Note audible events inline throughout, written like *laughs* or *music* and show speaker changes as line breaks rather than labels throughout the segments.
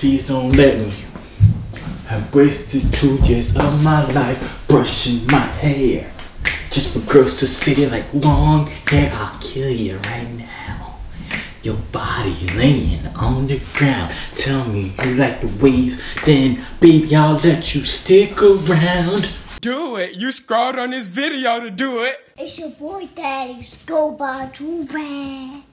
Please don't let me. I've wasted two years of my life brushing my hair. Just for girls to say like long hair, I'll kill you right now. Your body laying on the ground. Tell me you like the waves, then baby I'll let you stick around.
Do it. You scrolled on this video to do it.
It's your boy Daddy Scuba Durant.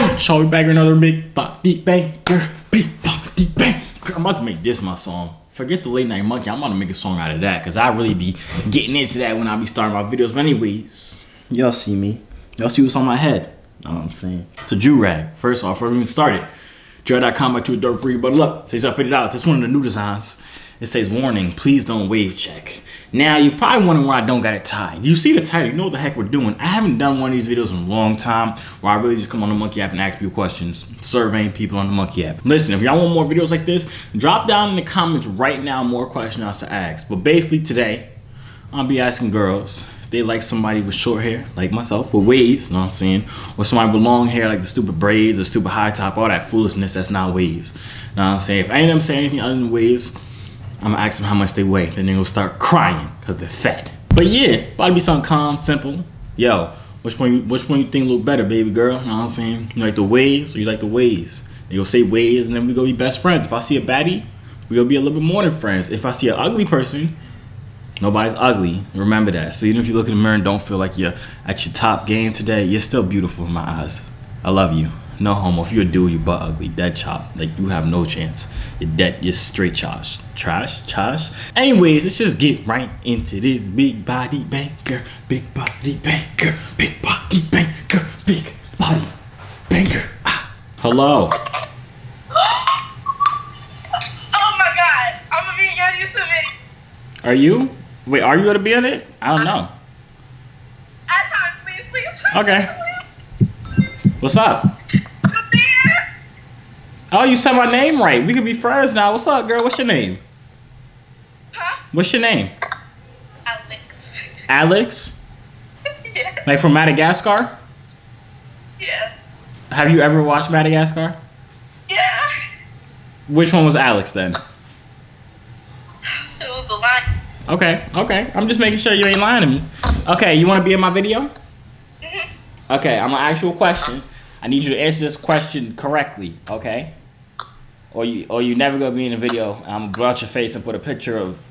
I show you back another big body banker, big body banker. I'm about to make this my song. Forget the late night monkey. I'm about to make a song out of that because I really be getting into that when I be starting my videos. But anyways, y'all see me. Y'all see what's on my head. Know what I'm saying? It's a Joorag. First of all, before we even started, Dread.com by two dirt free. But look, says up fifty dollars. It's one of the new designs. It says warning, please don't wave check. Now you probably wondering why I don't got it tied. You see the title, you know what the heck we're doing. I haven't done one of these videos in a long time where I really just come on the Monkey app and ask people questions, surveying people on the Monkey app. Listen, if y'all want more videos like this, drop down in the comments right now more questions to ask. But basically today, I'll be asking girls if they like somebody with short hair, like myself, with waves, you know what I'm saying? Or somebody with long hair, like the stupid braids or stupid high top, all that foolishness that's not waves. You know what I'm saying? If any of them say anything other than waves, I'm gonna ask them how much they weigh. Then they're gonna start crying because they're fat. But yeah, about to be something calm, simple. Yo, which one you which one you think look better, baby girl? You know what I'm saying? You like the waves or you like the waves? They gonna say waves and then we gonna be best friends. If I see a baddie, we gonna be a little bit more than friends. If I see an ugly person, nobody's ugly. Remember that. So even if you look in the mirror and don't feel like you're at your top game today, you're still beautiful in my eyes. I love you. No homo. If you're a dude, you butt ugly, dead chop. Like you have no chance. You're dead. You're straight trash, trash, trash. Anyways, let's just get right into this big body banker, big body banker, big body banker, big body banker. Ah. Hello.
Oh my god, I'm gonna be YouTube video.
Are you? Wait, are you gonna be in it? I don't know.
At time, please, please. please
Okay.
please.
What's up? Oh, you said my name right. We could be friends now. What's up, girl? What's your name?
Huh?
What's your name?
Alex.
Alex? *laughs*
yeah.
Like from Madagascar?
Yeah.
Have you ever watched Madagascar?
Yeah.
Which one was Alex then?
It was the line.
Okay, okay. I'm just making sure you ain't lying to me. Okay, you want to be in my video?
Mhm.
Okay, I'm gonna ask you a question. I need you to answer this question correctly, okay? Or you, or you never gonna be in a video. I'm gonna blow out your face and put a picture of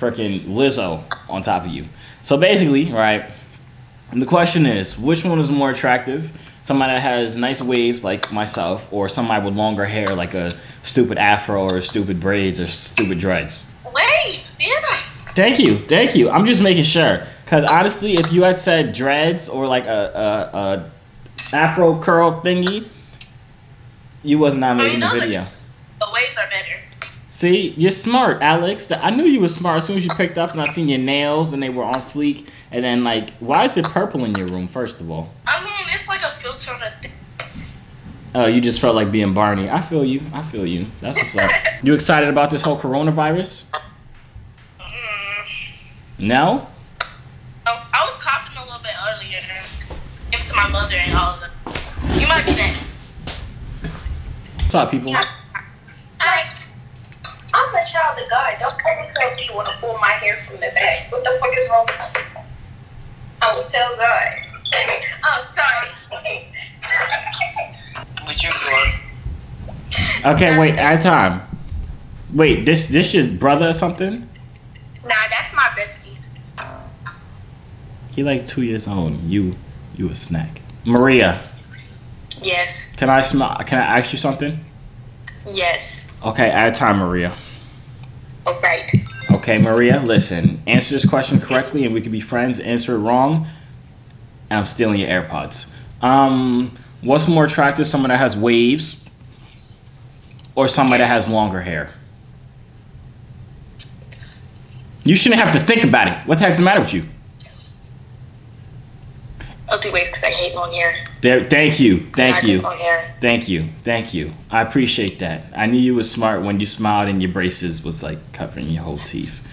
freaking Lizzo on top of you. So basically, right? And the question is, which one is more attractive? Somebody that has nice waves like myself, or somebody with longer hair like a stupid afro or stupid braids or stupid dreads?
Waves, yeah.
Thank you, thank you. I'm just making sure, cause honestly, if you had said dreads or like a a, a afro curl thingy, you was not making the video.
The waves are better.
See, you're smart, Alex. I knew you were smart as soon as you picked up and I seen your nails and they were on fleek. And then like, why is it purple in your room? First of all,
I mean, it's like a filter on a thing.
oh, you just felt like being Barney. I feel you. I feel you. That's what's up. You excited about this whole coronavirus?
Mm.
No.
Oh, I was coughing a little bit earlier. Give it to my mother and all of them. You might be that.
What's up, people?
Alex,
I'm the child of God. Don't ever tell me you want to pull my hair from the back. What the fuck is wrong with you? I will tell God. *laughs*
oh, sorry. *laughs*
what you doing?
Okay, wait. At a time. Wait, this this your brother or something?
Nah, that's my bestie.
He like two years old. You you a snack. Maria,
Yes.
can I smell? Can I ask you something?
Yes.
Okay, at a time, Maria.
Right.
Okay, Maria, listen. Answer this question correctly, and we can be friends. Answer it wrong, and I'm stealing your AirPods. Um, what's more attractive? Someone that has waves, or somebody that has longer hair? You shouldn't have to think about it. What the heck's the matter with you?
I'll do waves because I hate long hair.
There, thank you, thank you. Thank you. Thank you. I appreciate that. I knew you were smart when you smiled and your braces was like covering your whole teeth.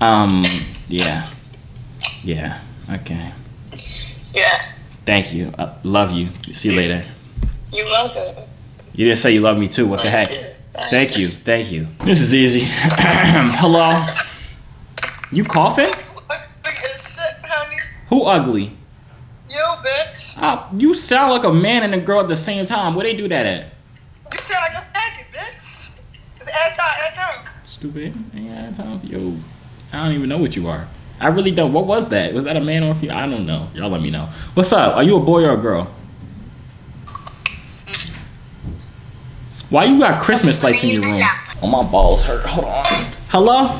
Um, yeah. Yeah. Okay.
Yeah.
Thank you. I love you. See you later.
You're welcome.
You didn't say you love me too. What the heck? Thank you. Thank you. This is easy. *clears throat* Hello. You coughing?
Look at shit, honey.
Who ugly? Uh, you sound like a man and a girl at the same time. Where they do that at?
You sound like a faggot, bitch. It's anti, anti.
Stupid. Ain't time for yo. I don't even know what you are. I really don't. What was that? Was that a man or a female? I don't know. Y'all let me know. What's up? Are you a boy or a girl? Why you got Christmas lights in your room? Oh, my balls hurt. Hold on. Hello?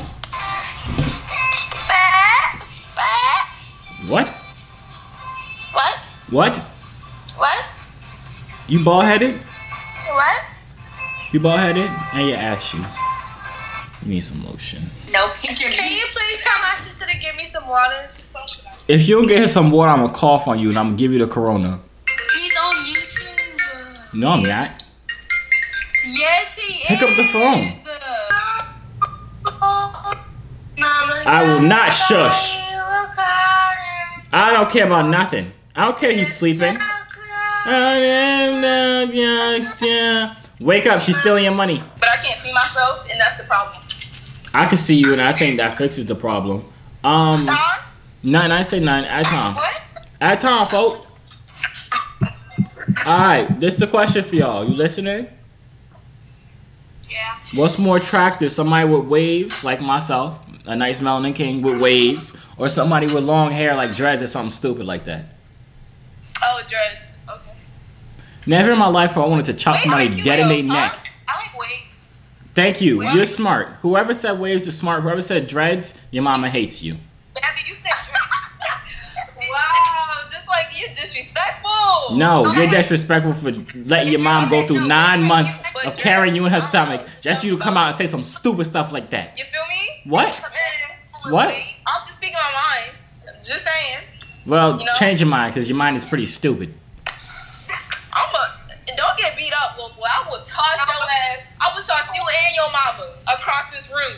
What?
What?
What?
What?
You bald headed?
What?
You bald headed? And your ass shoe. You need some lotion.
Nope.
Can you please tell my sister to give me some water?
If you don't get her some water, I'm gonna cough on you and I'm gonna give you the corona.
He's on YouTube.
No, I'm not.
Yes, he
Pick
is.
Pick up the phone.
Mama,
I will not shush. I don't care about nothing. I don't care he's sleeping. Wake up, she's stealing your money.
But I can't see myself, and that's the problem.
I can see you and I think that fixes the problem. Um
Huh?
nine I say nine at time.
What?
At time, folks. Alright, this the question for y'all. You listening?
Yeah.
What's more attractive? Somebody with waves like myself, a nice melanin king with waves, or somebody with long hair like dreads or something stupid like that?
Oh, dreads. Okay.
Never in my life have I wanted to chop somebody dead in their
huh?
neck.
I like waves.
Thank you. You're smart. Whoever said waves is smart. Whoever said dreads, your mama hates you.
Abby, you said. *laughs* wow, just like you're disrespectful.
No, you're disrespectful for letting your mom go through nine months of carrying you in her stomach just for you to come out and say some stupid stuff like that.
You feel me?
What? What?
I'm just speaking my mind. Just saying.
Well,
You know?
change your mind because your mind is pretty stupid.
I'm a. Don't get beat up, little boy. I will toss your ass. I will toss you and your mama across this room.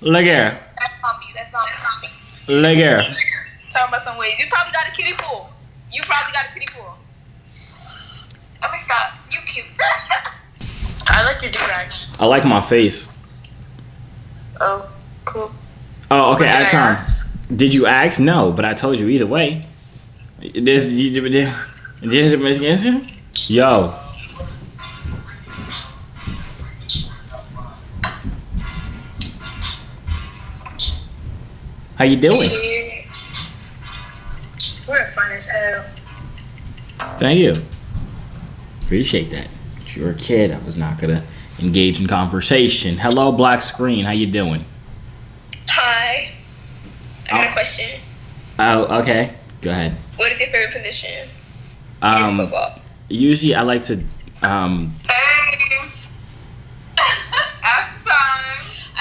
Look here.
That's not me. That's not me.
Look here.
Talking about some ways. You probably got a kiddie pool. You probably got a kiddie pool. Oh my god, you cute. *laughs* I like your do-rags.
I like my face.
Oh, cool.
Oh, okay.
Did I
time. Did you ask? No, but I told you either way. This, you, this, yo. How you doing?
We're fun as hell.
Thank you. Appreciate that. If you're a kid, I was not gonna engage in conversation. Hello, black screen. How you doing?
Hi. I got
Oh.
a question.
Oh, okay. Go ahead.
What is your favorite position in
Um,
football?
usually I like to um *laughs*
Hey. Ask.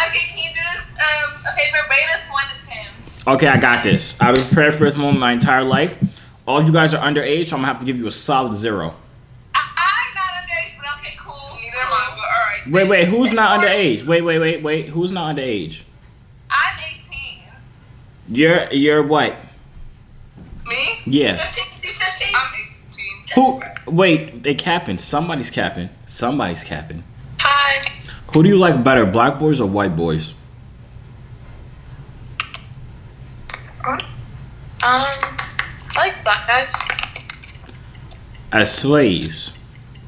Okay, can you do this? Um, a favorite rate us one to ten.
Okay, I got this. I've been prepared for this moment my entire life. All you guys are underage, so I'm gonna have to give you a solid zero.
I, I'm not underage, but okay, cool.
Neither am I, but alright.
Wait, wait, who's not underage? Wait, wait, wait, wait. Who's not underage?
I'm 18.
You're you're what?
Me?
Yeah.
15, she's 15.
I'm 18.
Who? Wait, they capping. Somebody's capping. Somebody's capping.
Hi.
Who do you like better, black boys or white boys?
Um, I like black guys.
As slaves.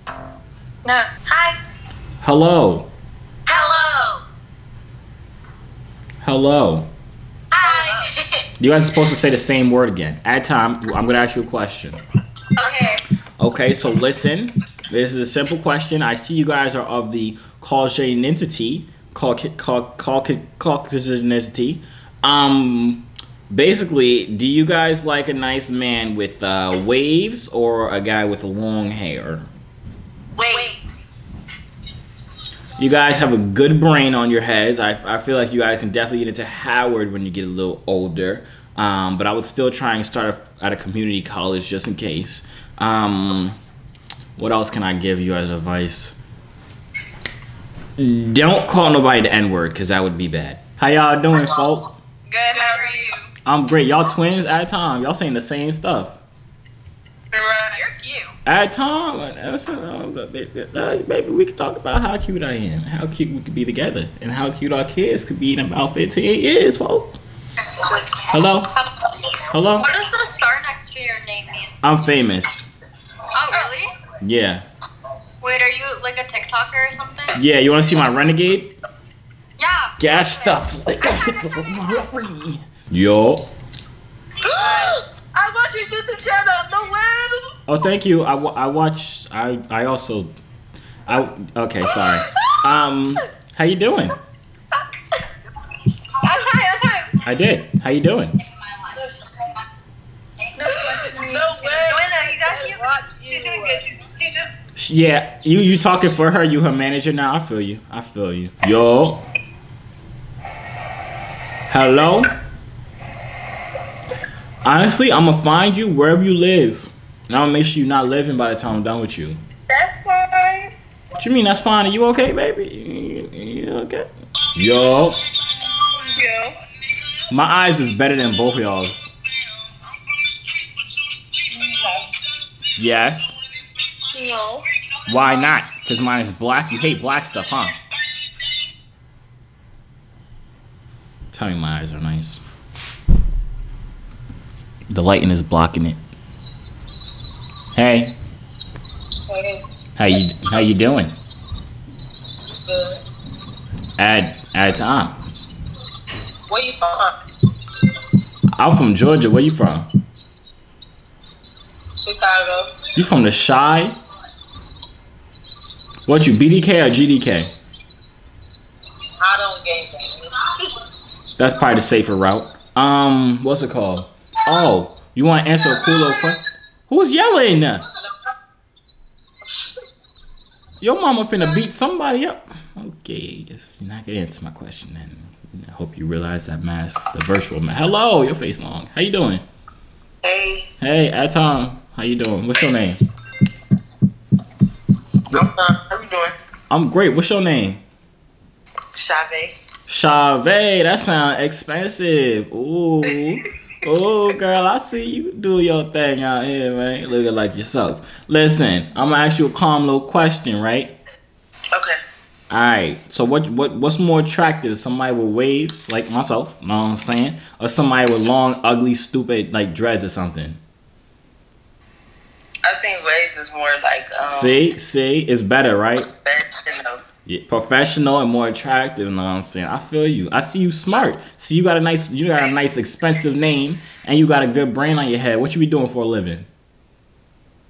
No. Hi.
Hello.
Hello.
Hello. You guys are supposed to say the same word again. At time, I'm gonna ask you a question.
okay.
Okay, so listen. This is a simple question. I see you guys are of the Caucasian entity, Cauc- Cauc- Cauc- Caucasianicity. Um, basically, do you guys like a nice man with uh, waves or a guy with long hair?
Wait.
You guys have a good brain on your heads. I, I feel like you guys can definitely get into Howard when you get a little older. Um, but I would still try and start at a community college just in case. Um, what else can I give you as advice? Don't call nobody the N word because that would be bad. How y'all doing, folks?
Good, how are you?
I'm great. Y'all twins at a time. Y'all saying the same stuff. At Tom, uh, maybe we could talk about how cute I am, how cute we could be together, and how cute our kids could be in about 15 years, folks. Hello? Hello?
What does the star next to your name mean?
I'm famous.
Oh, really?
Yeah.
Wait, are you like a TikToker or something?
Yeah, you want to see my renegade?
Yeah.
Gassed up. *laughs* like a *laughs* Yo.
I watch your YouTube channel. No way.
Oh, thank you. I, I watch. I I also. I okay. Sorry. Um, how you doing?
I'm sorry. I'm sorry.
I did. How you doing?
No way.
you got you.
Watch
She's doing good. She's, she's just.
Yeah, you you talking for her? You her manager now? I feel you. I feel you. Yo. Hello. Honestly, I'm gonna find you wherever you live, and I'm gonna make sure you're not living by the time I'm done with you.
That's fine.
What you mean? That's fine. Are you okay, baby? You, you okay? Yo.
Yo.
My eyes is better than both of y'all's. Yes.
No.
Why not? Because mine is black. You hate black stuff, huh? Tell me my eyes are nice. The lighting is blocking it. Hey,
Hey,
how you how you doing?
good.
Add add time.
Where you from?
I'm from Georgia. Where you from?
Chicago.
You from the Shy? What you BDK or GDK?
I don't game.
That's probably the safer route. Um, what's it called? Oh, you want to answer a cool little question? Who's yelling? Your mama finna beat somebody up. Okay, guess you're not gonna answer my question then. I hope you realize that mask, the virtual mask. Hello, your face long. How you doing?
Hey,
Hey, at Tom. How you doing? What's your name?
I'm. How you doing?
I'm great. What's your name?
Chave.
Chave, that sound expensive. Ooh. Ooh, girl, I see you do your thing out here, man. Looking like yourself. Listen, I'm gonna ask you a calm little question, right?
Okay.
Alright, so what what what's more attractive? Somebody with waves, like myself, know what I'm saying? Or somebody with long, ugly, stupid, like dreads or something?
I think waves is more like um.
See, see, it's better, right?
professional.
Yeah, professional and more attractive. You know what I'm saying? I feel you. I see you smart. See, you got a nice, you got a nice, expensive name, and you got a good brain on your head. What you be doing for a living?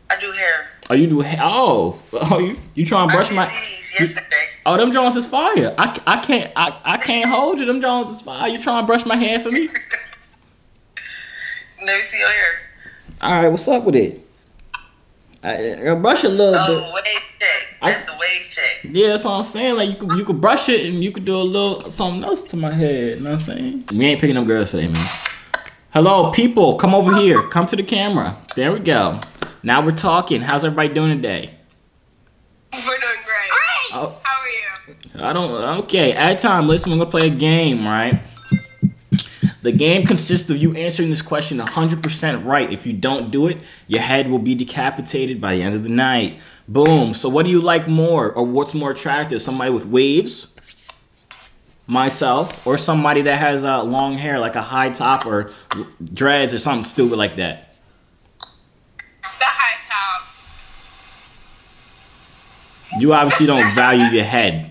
I do hair.
Oh, you do? ha- Oh, *laughs* oh, you you trying to brush
I
my?
these.
Oh, them Jones is fire. I, I can't I, I can't *laughs* hold you. Them Jones is fire. You trying to brush my hair for me? *laughs*
Let me see your hair.
All right, what's up with it? I, I brush a little
Oh,
bit.
check.
I-
wave check.
Yeah, that's what I'm saying. Like you could you could brush it and you could do a little something else to my head. You know what I'm saying? We ain't picking up girls today, man. Hello, people, come over here. Come to the camera. There we go. Now we're talking. How's everybody doing today?
We're doing great.
Oh,
How are you?
I don't. Okay, at time. Listen, we're gonna play a game, right? The game consists of you answering this question 100% right. If you don't do it, your head will be decapitated by the end of the night. Boom. So, what do you like more, or what's more attractive? Somebody with waves, myself, or somebody that has uh, long hair, like a high top or dreads or something stupid like that?
The high top.
You obviously don't *laughs* value your head.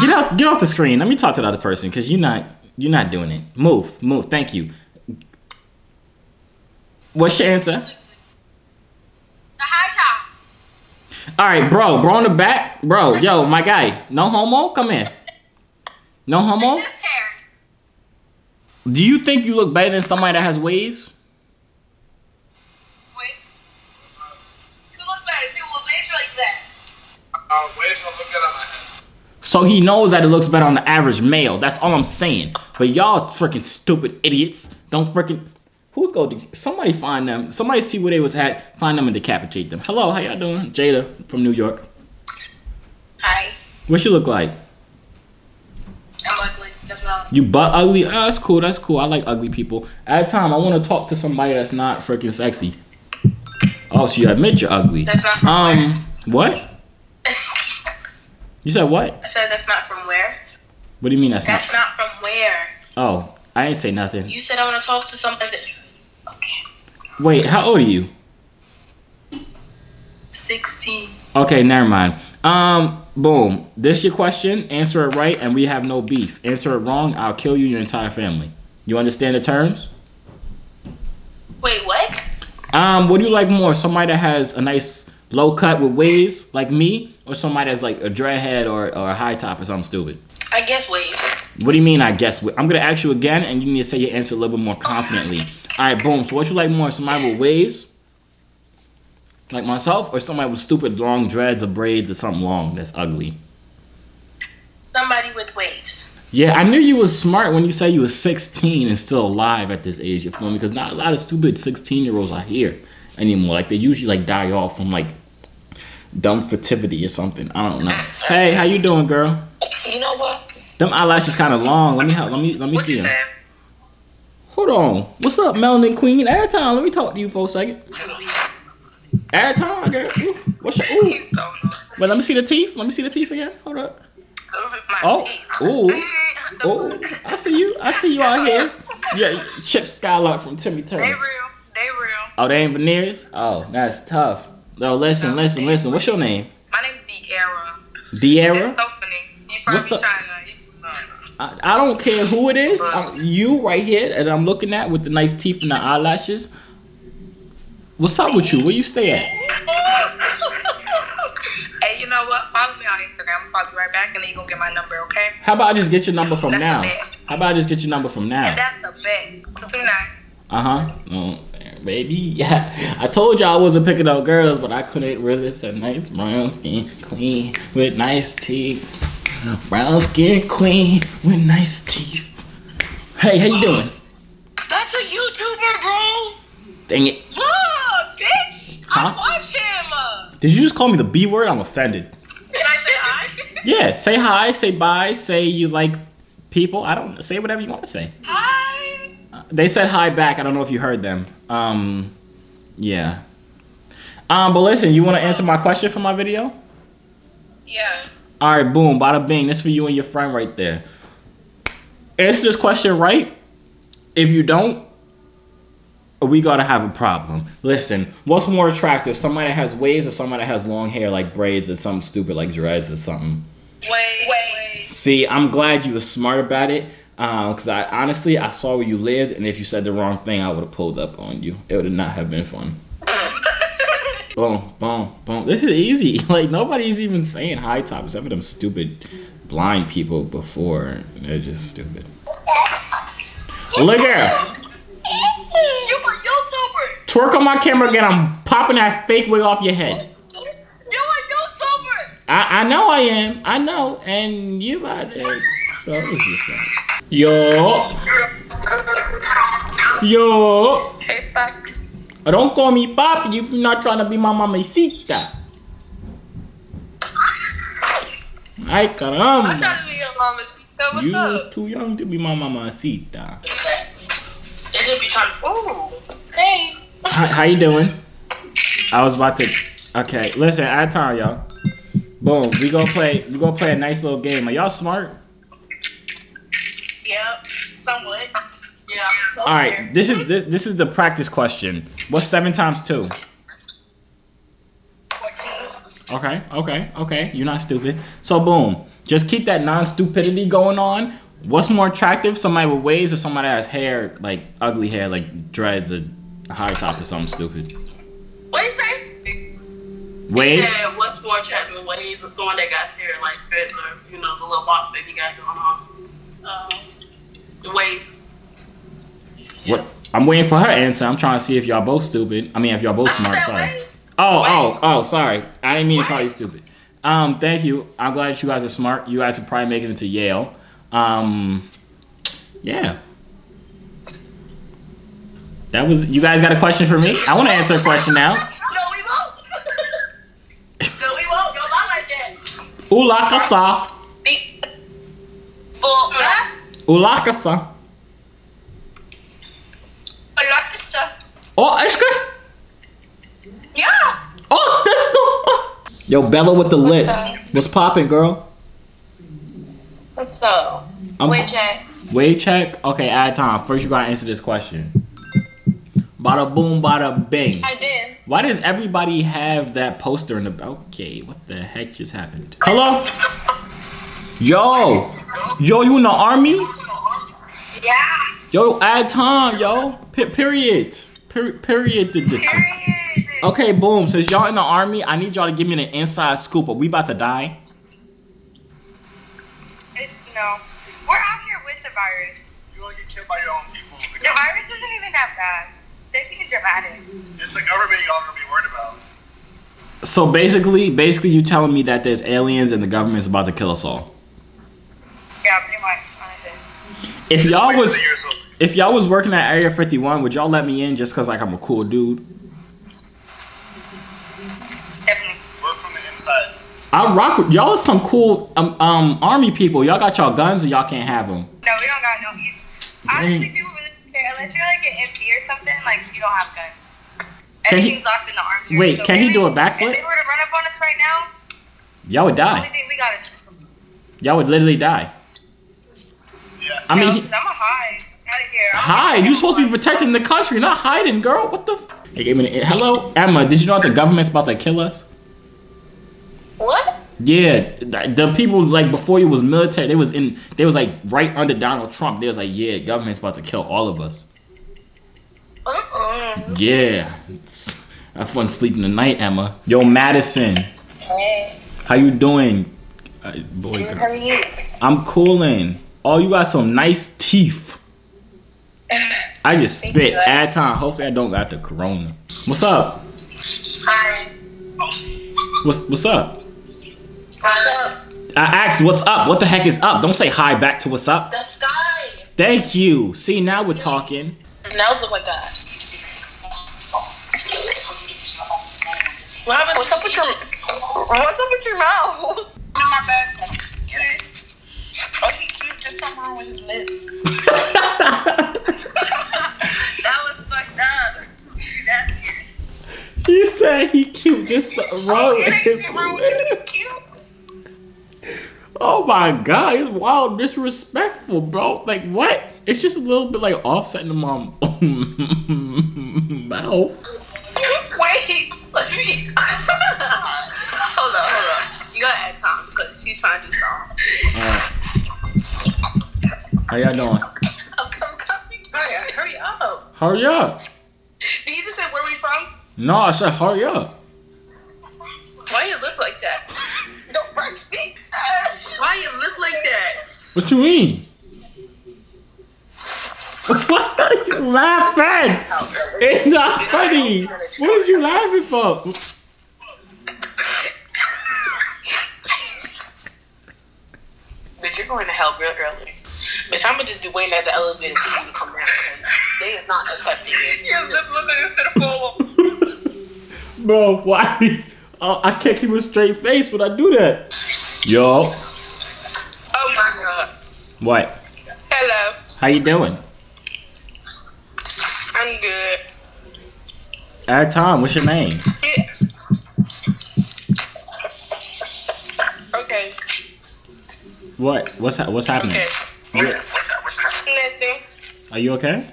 Get out, get off the screen. Let me talk to the other person because you're not, you're not doing it. Move, move. Thank you. What's your answer?
The high top.
All right, bro, bro on the back, bro. Yo, my guy, no homo. Come here. No homo.
Hair.
Do you think you look better than somebody that has waves?
Waves. Who looks better? People with waves like this?
Uh, waves don't look good on my head.
So he knows that it looks better on the average male. That's all I'm saying. But y'all freaking stupid idiots don't freaking. Who's going to somebody find them? Somebody see where they was at. Find them and decapitate them. Hello, how y'all doing? Jada from New York.
Hi.
What you look like?
I'm ugly. That's what.
You butt ugly? Oh, that's cool. That's cool. I like ugly people. At a time, I want to talk to somebody that's not freaking sexy. Oh, so you admit you're ugly.
That's not from
Um, what? *laughs* You said what?
I said that's not from where.
What do you mean that's not?
That's not from where.
Oh, I ain't say nothing.
You said I want to talk to somebody. That.
Wait, how old are you?
Sixteen.
Okay, never mind. Um, boom. This your question. Answer it right, and we have no beef. Answer it wrong, I'll kill you and your entire family. You understand the terms?
Wait, what?
Um, what do you like more? Somebody that has a nice low cut with waves, like me, or somebody that's like a dreadhead or, or a high top or something stupid?
I guess wait.
What do you mean? I guess I'm gonna ask you again, and you need to say your answer a little bit more confidently. All right, boom. So what you like more? Somebody with waves, like myself, or somebody with stupid long dreads or braids or something long that's ugly?
Somebody with waves.
Yeah, I knew you was smart when you said you was 16 and still alive at this age. You feel me? Because not a lot of stupid 16 year olds are here anymore. Like they usually like die off from like dumb fertility or something. I don't know. Hey, how you doing, girl?
You know what?
Them eyelashes kind of long. Let me help. Let me let me
What
see
you
them. Hold on. What's up, Melanin Queen? Every time, let me talk to you for a second. Every time, girl. Ooh, what's your ooh? But let me see the teeth. Let me see the teeth again. Hold up.
My
Oh, oh
teeth.
ooh. Oh, I see you. I see you out here. Yeah, Chip Skylark from Timmy Turner.
They real. They real.
Oh, they ain't veneers? Oh, that's tough. No, listen, listen, listen. What's your name?
My name's De'Ara. It's
De'Ara?
so funny. You from
What's up?
China.
I, I don't care who it is. I'm- you right here that I'm looking at with the nice teeth and the eyelashes. What's up with you? Where you stay at? *laughs*
hey, you know what? Follow me on Instagram. I'll follow you right back, and then you gonna get my number, okay?
How about I just get your number from
That's
now?
a.
How about I just get your number from
And
now?
that's the bet. Nine.
Uh huh. No, baby. *laughs* Yeah. I told you I wasn't picking up girls, but I couldn't resist a nice brown skin queen with nice teeth. Brown skin queen with nice teeth. Hey, how you doing?
That's a YouTuber, bro.
Dang it.
Look, bitch.
Huh?
I watch him.
Did you just call me the B word? I'm offended.
Can I say hi?
Yeah, say hi, say bye, say you like people. I don't say whatever you want to say.
hi.
Uh, They said hi back. I don't know if you heard them. Um, yeah. Um, but listen, you want to answer my question for my video?
Yeah.
All right, boom, bada bing. This for you and your friend right there. Answer this question right. If you don't, we gotta have a problem. Listen, what's more attractive? Somebody that has waves or somebody that has long hair like braids or something stupid like dreads or something?
Wait.
See, I'm glad you were smart about it. Um, cause I honestly I saw where you lived, and if you said the wrong thing, I would have pulled up on you. It would not have been fun. Boom, boom, boom. This is easy. *laughs* Like nobody's even saying high top except for them stupid blind people before. They're just stupid. Look at
You a YouTuber.
twerk on my camera again. I'm popping that fake wig off your head.
You a YouTuber.
I, I know I am. I know. And you about to expose yourself. Yo. Yo.
Hey, back.
Don't call me papi if you're not trying to be my mamacita. Ay
I'm
caramba.
trying to be your mama. So what's
You
up?
too young to be my mamacita.
They just be trying to. Ooh. Hey.
How, how you doing? I was about to. Okay, listen. I time y'all. Boom. We gonna play. We gonna play a nice little game. Are y'all smart?
Yep. Somewhat. So
All right. This is this, this is the practice question. What's seven times two?
14.
Okay, okay, okay. You're not stupid. So boom. Just keep that non-stupidity going on. What's more attractive? Somebody with waves or somebody that has hair, like ugly hair, like dreads or a high top or something stupid?
What you say?
Waves?
Yeah, what's more attractive waves or someone that got hair like this or, you know, the little box that you got going on? Um, the waves.
What? I'm waiting for her answer. I'm trying to see if y'all both stupid. I mean, if y'all both smart. Sorry. Oh, oh, oh, sorry. I didn't mean to call you stupid. Um, thank you. I'm glad that you guys are smart. You guys are probably making it to Yale. Um, yeah. That was. You guys got a question for me? I want to answer a question now.
No, we won't. no, we won't. Don't lie like that.
Ulakasa.
Be- Well, huh?
Ulakasa.
A lot of stuff.
Oh, Ishka.
Yeah.
Oh, that's the. Oh. Yo, Bella with the lips.
up?
What's popping, girl?
What's up?
I'm-
Wait, check.
Wait, check. Okay, add time. First, you gotta answer this question. Bada boom, bada bing.
I did.
Why does everybody have that poster in the? Okay, what the heck just happened? Hello. Yo, yo, you in the army?
Yeah.
Yo, add time, yo. Pe- period. Per- period.
Period.
Okay, boom. Since y'all in the army, I need y'all to give me the inside scoop. Are we about to die?
It's, no. We're out here with the virus.
You want to get killed by your own people. The,
The virus isn't even that bad. They being dramatic.
it's the government y'all gonna be worried about.
So basically, basically, you telling me that there's aliens and the government's about to kill us all.
Yeah, pretty much, honestly.
If y'all was
till you're so-
if y'all was working at Area 51, would y'all let me in just cause like I'm a cool dude?
Definitely.
work from the inside.
I rock with y'all. Is some cool um, um army people. Y'all got y'all guns, or y'all can't have them.
No, we don't got no. You, honestly, people really care. Unless you're like an MP or something, like you don't have guns.
Can he-
Everything's locked in the arms.
Wait,
so
can he do a backflip?
If they were to run up on us right now,
Y'all would
the only
die.
thing we got is.
Y'all would literally die.
Yeah.
I mean,
no,
he,
'cause I'm a hide. Here.
Hide.
give a
You supposed to be protecting the country, not hiding, girl. What the? F- hey, give me hello, Emma. Did you know that the government's about to kill us?
What?
Yeah, th- the people like before you was military. They was in. They was like right under Donald Trump. They was like, yeah, government's about to kill all of us.
Uh-uh.
Yeah. Have fun sleeping tonight, Emma. Yo, Madison,
Hey,
how you doing? Uh, boy,
how are you?
I'm cooling. Oh, you got some nice teeth. I just
Thank
spit
you.
ad time. Hopefully, I don't got the corona. What's up?
Hi.
What's What's up?
What's up?
I asked what's up. What the heck is up? Don't say hi back to what's up.
The sky.
Thank you. See, now we're talking.
Nails look like that. What happened? What's up with your? What's up with your mouth? In *laughs* my bag. Oh, he cute. Just something wrong with his lip.
Said he cute. Just wrong. *laughs*
Oh,
with
it ain't
his
shit wrong with you.
lip.
Cute.
Oh my god, it's wild disrespectful, bro. Like what? It's just a little bit like offsetting my *laughs* mouth.
Wait. Let me. *laughs* hold on, hold on. You gotta add time because she's trying to do something.
Alright. How y'all doing?
I'm coming. Hurry up.
Hurry up.
Did you just say where we from?
No, I said hurry up.
Why you look like that? *laughs* Don't rush me. Why you look like that?
What you mean? What are you laughing? It's not funny. What are you laughing for?
Bitch, you're going to hell real early. Bitch, I'm gonna just be waiting at the elevator for you to come down. 'cause They is not accepting it. *laughs* Yeah, this look like it's gonna fall.
Bro, why? *laughs* Oh, I can't keep a straight face when I do that. Yo,
Oh my god.
what?
Hello.
How you doing?
I'm good.
At Tom, what's your name?
Yeah. Okay.
What? What's ha- what's happening?
Okay.
You-
Nothing.
Are you okay?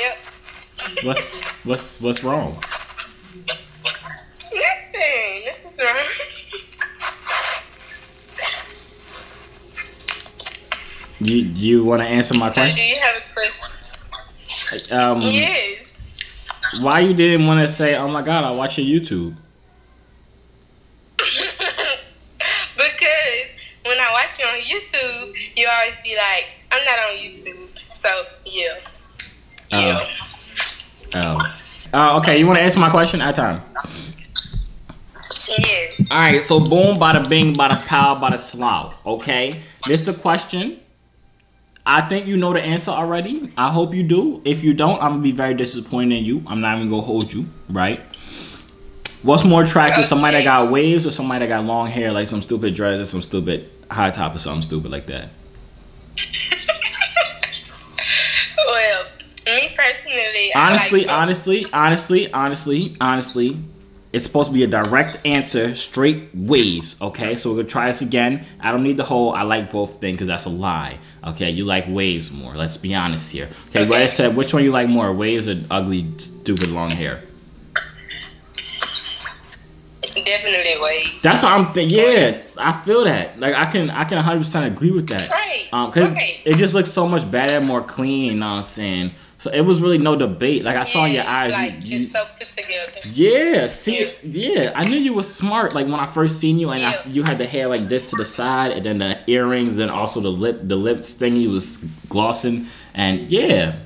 Yep.
What's what's what's wrong?
Nothing. Nothing's wrong.
You you want to answer my
So do
question?
you have a question?
Um,
Yes.
why you didn't want to say, "Oh my God, I watch your YouTube"? *laughs*
because when I watch you on YouTube, you always be like, I'm not on YouTube. So, yeah. Yeah.
Oh. Uh, okay, you want to answer my question at time?
Yes.
All right, so boom, bada bing, bada pow, bada slow. Okay, this the question. I think you know the answer already. I hope you do. If you don't, I'm gonna be very disappointed in you. I'm not even gonna hold you, right? What's more attractive, somebody that got waves or somebody that got long hair, like some stupid dreads or some stupid high top or something stupid like that? *laughs*
Well, me personally,
Honestly,
like
honestly, honestly, honestly, honestly, it's supposed to be a direct answer, straight waves. Okay, so we're gonna try this again. I don't need the whole I like both thing because that's a lie. Okay, you like waves more. Let's be honest here. Okay,
Okay.
I said, which one you like more, waves or ugly, stupid long hair?
Definitely wait.
That's what I'm thinking. Yeah, I feel that. Like I can, I can 100 percent agree with that.
Right.
Um, cause it just looks so much better, more clean. You know what I'm saying? So it was really no debate. Like I saw in your eyes.
Like
you-
just
you-
so put together.
Yeah, see, yeah, I knew you was smart. Like when I first seen you, and I, you had the hair like this to the side, and then the earrings, then also the lip, the lip thingy was glossing, and yeah,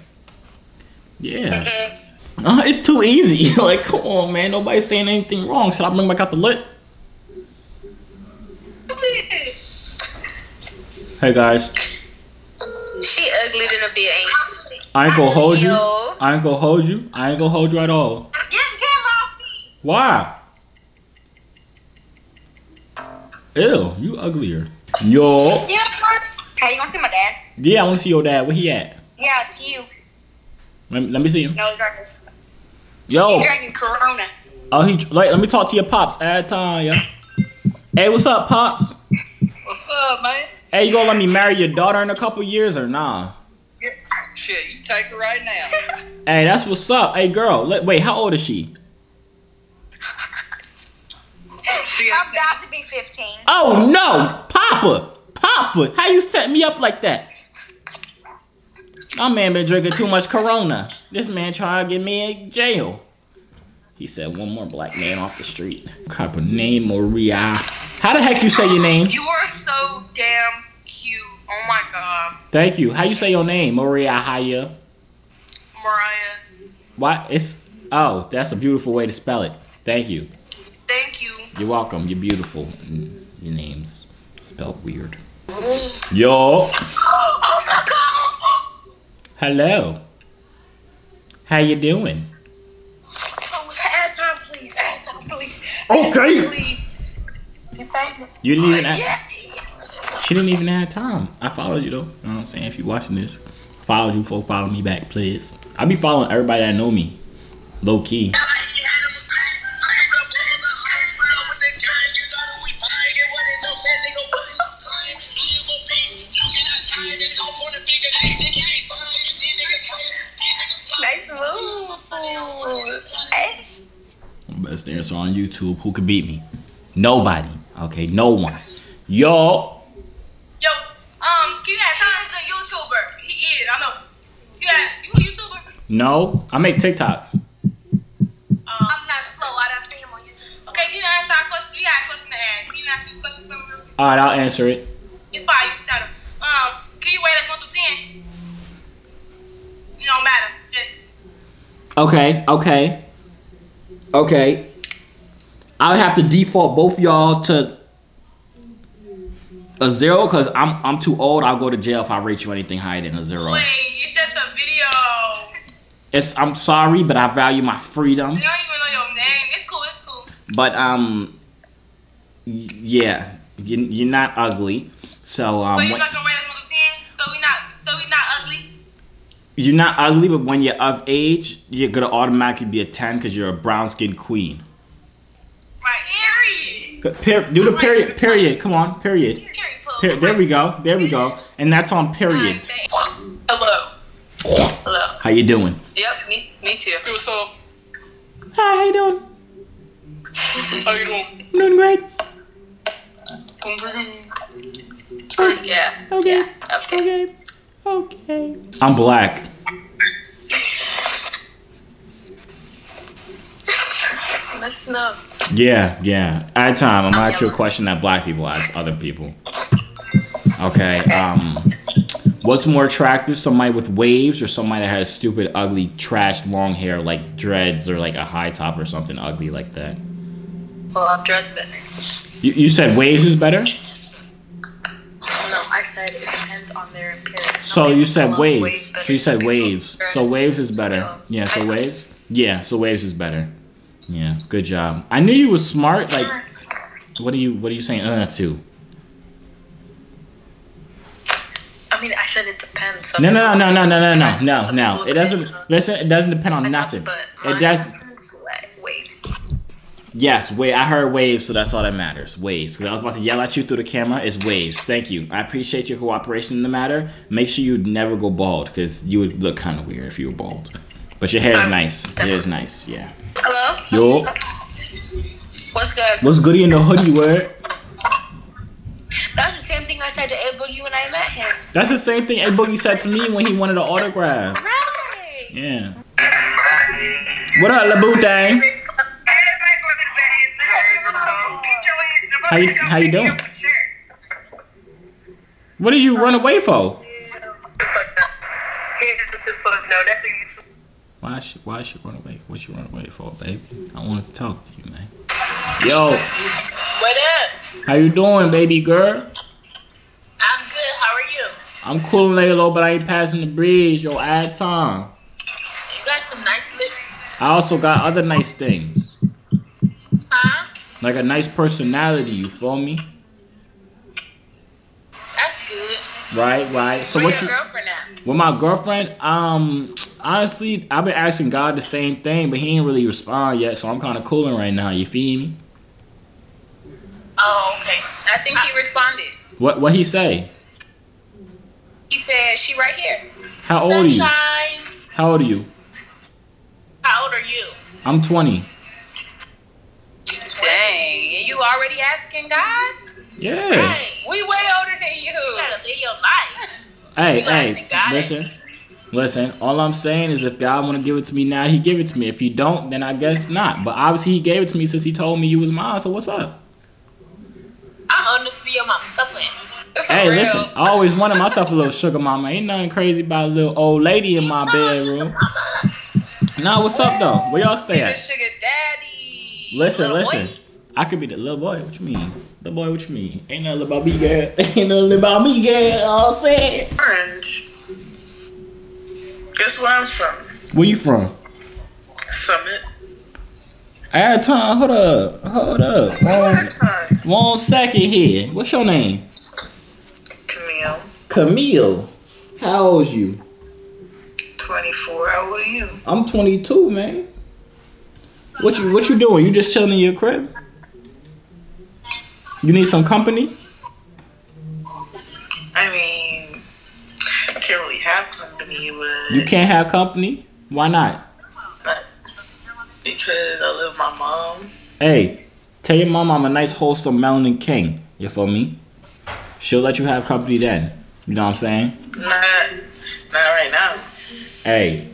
yeah. Uh, it's too easy. *laughs* like, come on, man, nobody's saying anything wrong. Should I bring back out the lip? Hey guys,
She ugly than a bit, ain't she?
I ain't gonna hold you. I ain't gonna hold you. I ain't gonna hold you at all.
Get get off me.
Why? Ew, you uglier. Yo.
Yeah. Hey, you want to see my dad?
Yeah, I want to see your dad. Where he at?
Yeah, it's you.
Let, let me see him.
No, he's drinking.
Yo.
He's drinking Corona.
Oh, he. Like, let me talk to your pops. At time, yeah. Hey, what's up, pops?
What's up, man?
Hey, you gonna let me marry your daughter in a couple years or nah?
Shit, you take her right now. *laughs*
Hey, that's what's up. Hey, girl. Let, wait, how old is she? *laughs*
She
I'm about to be 15.
Oh no, Papa, Papa, how you set me up like that? My man been drinking too much Corona. This man trying to get me in jail. He said one more black man off the street. Crap, a name Maria. How the heck you say your name?
You are so damn cute. Oh my god.
Thank you. How you say your name, Maria Haya?
Mariah.
What? It's oh, that's a beautiful way to spell it. Thank you.
Thank you.
You're welcome. You're beautiful. Mm, Your name's spelled weird. Yo.
Oh my god.
Hello. How you doing?
Oh, add time, please. Add time, please.
Okay.
Please. You thank me.
You didn't even.
Yeah.
She didn't even have time. I followed you though. You know what I'm saying? If you watching this, I followed you. for follow me back, please. I be following everybody that know me, low key.
Nice move.
Best dancer on YouTube. Who could beat me? Nobody. Okay, no one. Yo.
Yo, can you add time?
He's a YouTuber.
He is, I know. You add, you a YouTuber?
No, I make TikToks.
Um,
I'm not slow. I don't see him on YouTube.
okay, you can you answer our question? We got a question to ask. You Can you answer this question for me?
All right, I'll answer it.
It's fine, you can tell them. Um, can you rate us 1 through 10? You don't matter. Just,
Okay, okay, okay. I would have to default both y'all to a zero because I'm I'm too old. I'll go to jail if I rate you anything higher than a zero.
wait, it's just a video.
It's I'm sorry, but I value my freedom.
They don't even know your name. It's cool, it's cool.
But um, yeah, you, you're not ugly. So um,
But you're not gonna rate us 1 10? So we not, so we not ugly?
you're not ugly, but when you're of age, you're gonna automatically be a ten because you're a brown skinned queen.
Right, period.
Per- do the period. Period. Come on. Period.
Period, Pooh.
Per- there we go. There we go. And that's on period.
Hello. Hello.
How you doing?
Yep, me, me too.
Hey, what's up?
Hi, how you doing?
How you doing?
Doing great.
Doing pretty good. It's great.
Yeah.
Okay.
Yeah. Okay.
Okay. Okay. I'm black.
Listen up.
Yeah, yeah. At a time, I'm gonna ask you a question that black people ask other people. Okay. Um, what's more attractive, somebody with waves or somebody that has stupid, ugly, trashed, long hair like dreads or like a high top or something ugly like that?
Well, dreads better.
You, you said waves is better.
No, I said it depends on their appearance.
So you said
love
waves. So you said waves. So waves is better. Yeah. So waves. Yeah. So waves is better. Yeah. Good job. I knew you was smart. Like, what are you? What are you saying? Uh, to?
I mean, I said it depends.
No, no, no, no, no, no, no, no, no, no. It doesn't.
do.
Listen, it doesn't depend on nothing. It does.
waves.
Yes, wait. I heard waves, so that's all that matters. Waves. Because I was about to yell at you through the camera. It's waves. Thank you. I appreciate your cooperation in the matter. Make sure you never go bald, because you would look kind of weird if you were bald. But your hair is
Um,
nice. Your hair is nice. Yeah.
Hello?
Yo,
What's good?
what's goody in the hoodie word?
That's the same thing I said to Abel you when I met him.
That's the same thing A Boogie said to me when he wanted an autograph.
Right.
Yeah. What up, LaBoo thing? How you, how you doing? What did you run away for? Why she why she run away? What you run away for, baby? I wanted to talk to you, man. Yo,
What up?
how you doing, baby girl?
I'm good. How are you?
I'm cool low, but I ain't passing the bridge. Yo, add time.
You got some nice lips.
I also got other nice things.
Huh?
Like a nice personality, you feel me?
That's good.
Right, right. So
Where
what
your
you
girlfriend at?
with my girlfriend? Um, honestly, I've been asking God the same thing, but he ain't really respond yet. So I'm kind of cooling right now. You feel me?
Oh, okay. I think he responded.
What what he say?
He said, she right here.
How old are you?
Sunshine.
How old are you?
How old are you?
I'm 20.
Dang. And you already asking God?
Yeah.
Right. We way older than you. You gotta live your life.
Hey,
You
hey,
God?
listen. Listen, all I'm saying is if God want to give it to me now, he give it to me. If he don't, then I guess not. But obviously he gave it to me since he told me you was mine, so what's up?
I'm old enough to be your mama. Stop playing.
Hey,
real.
listen, I always wanted myself a little sugar mama. Ain't nothing crazy about a little old lady in my bedroom. Nah, what's up though? Where y'all stay at?
sugar daddy.
Listen, listen.
boy.
I could be the little boy. What you mean? The boy, what you mean? Ain't nothing about me, girl. *laughs* Ain't nothing about me, girl. You know what I'm saying?
Orange. Guess where I'm from?
Where you from?
Summit.
Add time. Hold up. Hold up. One, one second here. What's your name?
Camille.
Camille. How old you?
24. How old are you?
I'm 22, man. What you What you doing? You just chilling in your crib? You need some company?
I mean, I can't really have company, but
You can't have company. Why not?
because I live with my mom.
Hey, tell your mom I'm a nice, wholesome melanin king. You feel me? She'll let you have company then. You know what I'm saying?
Not, not right now.
Hey,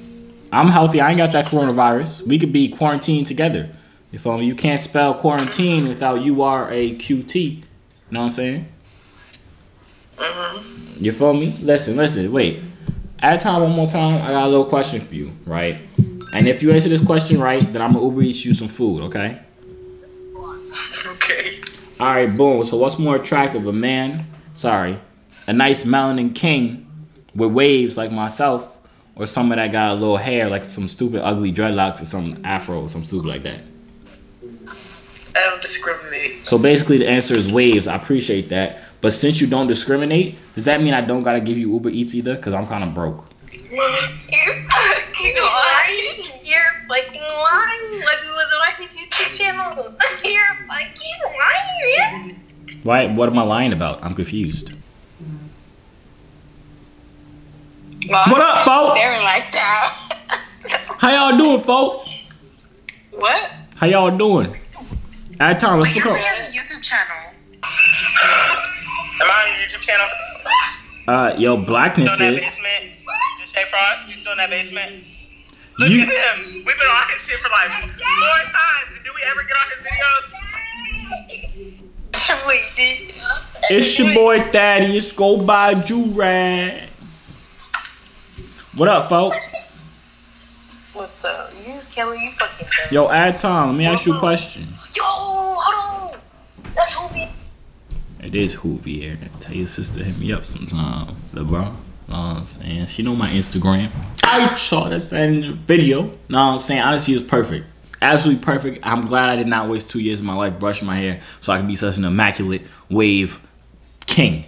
I'm healthy. I ain't got that coronavirus. We could be quarantined together. You feel me? You can't spell quarantine without you are a QT. You know what I'm saying?
hmm
You feel me? Listen, listen, wait. Add time one more time. I got a little question for you, right? And if you answer this question right, then I'm gonna Uber eat you some food, okay? *laughs*
Okay.
All right, boom. So what's more attractive, a man? Sorry, a nice melanin king with waves like myself, or someone that got a little hair like some stupid ugly dreadlocks or some afro or some stupid like that.
I don't discriminate.
So basically, the answer is waves. I appreciate that. But since you don't discriminate, does that mean I don't gotta give you Uber Eats either? Cause I'm kind of broke.
You're fucking lying. You're fucking lying. Like we was on his YouTube channel. *laughs* You're fucking lying.
Why? What am I lying about? I'm confused. What up, folks?
Staring like that. *laughs*
How y'all doing, folk?
What?
How y'all doing? At time, let's
You're
pick
on
up.
YouTube channel.
Am I on your YouTube channel?
Uh, yo, blackness
Still in that
is.
basement? Frost? You still in that basement? Look
You-
at him. We've been on his shit for like four times. Did we ever get on his videos?
It's your boy Thaddeus. Go by Joorag. What up, folk?
What's up? You Kelly, you fucking.
Yo, add time. Let me ask you a question.
Yo, hold on. That's we.
It is Joovier. Tell your sister hit me up sometime, LeBron. Know what I'm saying? She know my Instagram. I saw that's that in the video. Know what I'm saying? Honestly, it was perfect. Absolutely perfect. I'm glad I did not waste two years of my life brushing my hair so I can be such an immaculate wave king.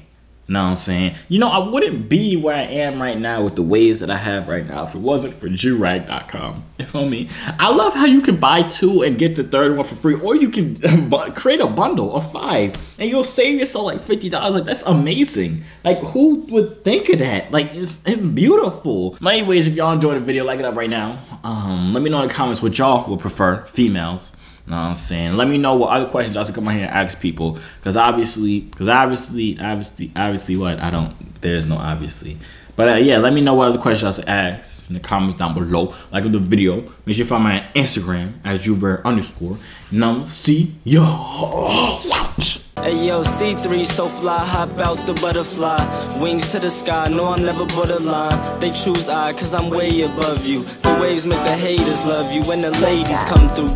Know what I'm saying? You know, I wouldn't be where I am right now with the ways that I have right now if it wasn't for Joorag.com. *laughs* You feel me? I love how you can buy two and get the third one for free, or you can *laughs* create a bundle of five and you'll save yourself like fifty dollars. Like that's amazing. Like who would think of that? Like it's it's beautiful. Anyways, if y'all enjoyed the video, like it up right now. Um, let me know in the comments what y'all would prefer, females. Know what I'm saying? Let me know what other questions y'all should come out here and ask people. Cause obviously, cause obviously, obviously, obviously what? I don't, there's no obviously. But uh, yeah, let me know what other questions y'all should ask in the comments down below. Like the video. Make sure you follow my Instagram at Joovier underscore. I'm see y'all.
Hey yo, C3 so fly, hop out the butterfly. Wings to the sky, no, I'm never borderline. They choose I, cause I'm way above you. The waves make the haters love you when the ladies come through.